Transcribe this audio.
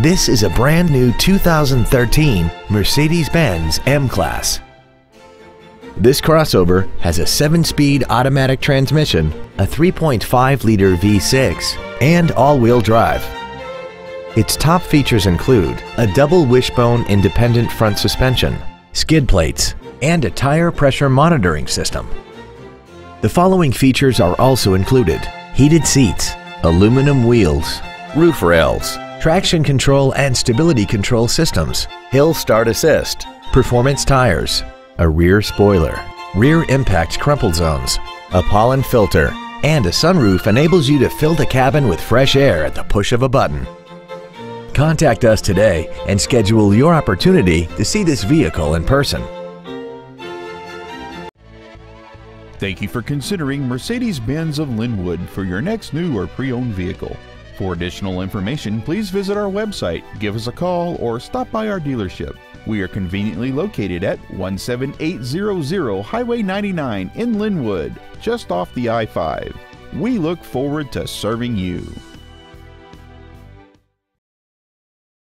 This is a brand new 2013 Mercedes-Benz M-Class. This crossover has a 7-speed automatic transmission, a 3.5-liter V6, and all-wheel drive. Its top features include a double wishbone independent front suspension, skid plates, and a tire pressure monitoring system. The following features are also included heated seats, aluminum wheels, roof rails, traction control and stability control systems, hill start assist, performance tires, a rear spoiler, rear impact crumple zones, a pollen filter, and a sunroof enables you to fill the cabin with fresh air at the push of a button. Contact us today and schedule your opportunity to see this vehicle in person. Thank you for considering Mercedes-Benz of Lynnwood for your next new or pre-owned vehicle. For additional information, please visit our website, give us a call, or stop by our dealership. We are conveniently located at 17800 Highway 99 in Lynnwood, just off the I 5. We look forward to serving you.